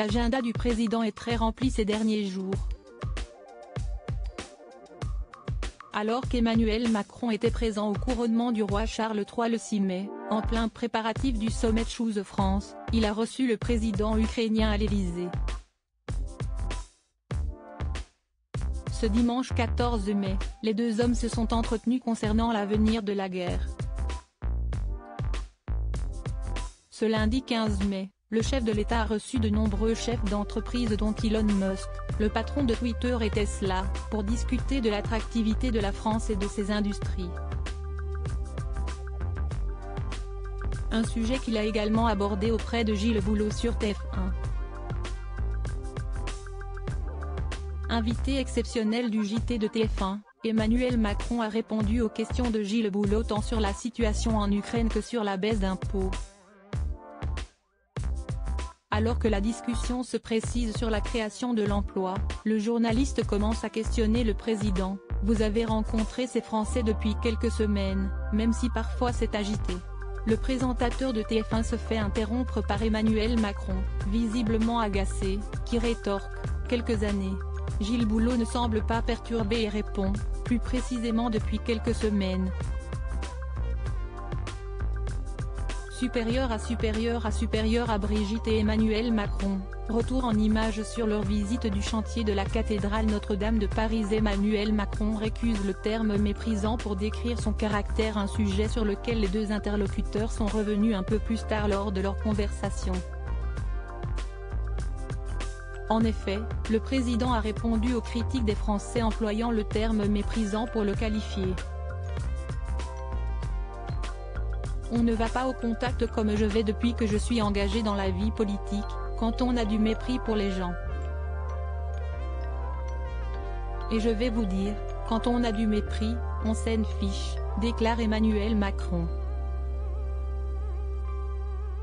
l'agenda du président est très rempli ces derniers jours. Alors qu'Emmanuel Macron était présent au couronnement du roi Charles III le 6 mai, en plein préparatif du sommet Choose France, il a reçu le président ukrainien à l'Élysée. Ce dimanche 14 mai, les deux hommes se sont entretenus concernant l'avenir de la guerre. Ce lundi 15 mai, le chef de l'État a reçu de nombreux chefs d'entreprise dont Elon Musk, le patron de Twitter et Tesla, pour discuter de l'attractivité de la France et de ses industries. Un sujet qu'il a également abordé auprès de Gilles Boulot sur TF1. Invité exceptionnel du JT de TF1, Emmanuel Macron a répondu aux questions de Gilles Boulot tant sur la situation en Ukraine que sur la baisse d'impôts. Alors que la discussion se précise sur la création de l'emploi, le journaliste commence à questionner le président, vous avez rencontré ces Français depuis quelques semaines, même si parfois c'est agité. Le présentateur de TF1 se fait interrompre par Emmanuel Macron, visiblement agacé, qui rétorque, quelques années. Gilles Boulot ne semble pas perturbé et répond, plus précisément depuis quelques semaines, supérieur à supérieur à supérieur à Brigitte et Emmanuel Macron, retour en images sur leur visite du chantier de la cathédrale Notre-Dame de Paris Emmanuel Macron récuse le terme méprisant pour décrire son caractère un sujet sur lequel les deux interlocuteurs sont revenus un peu plus tard lors de leur conversation. En effet, le président a répondu aux critiques des Français employant le terme méprisant pour le qualifier. On ne va pas au contact comme je vais depuis que je suis engagé dans la vie politique, quand on a du mépris pour les gens. Et je vais vous dire, quand on a du mépris, on s'en fiche, déclare Emmanuel Macron.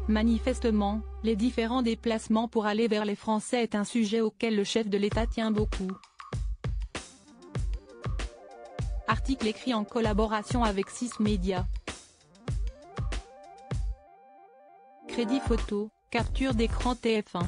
Manifestement, les différents déplacements pour aller vers les Français est un sujet auquel le chef de l'État tient beaucoup. Article écrit en collaboration avec 6 médias. Crédit photo, capture d'écran TF1.